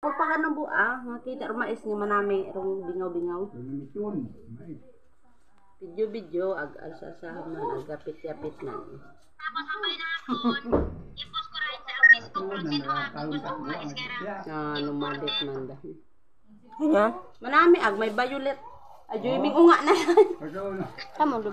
Kung pa ka ng ah. makita rin mais nga manami rong bingaw-bingaw. Mission. May. Video-video, ag asasahan man, ag gapit-yapit man. Tapos sabay na eh. hapon, i-post ko rin sa Facebook kung sino nga kung gusto kong mais kaya Na ah, lumalit ah, ano, man dahil. Ano? Manami ag may violet. Ajoy ming unga na yan. Pagkaw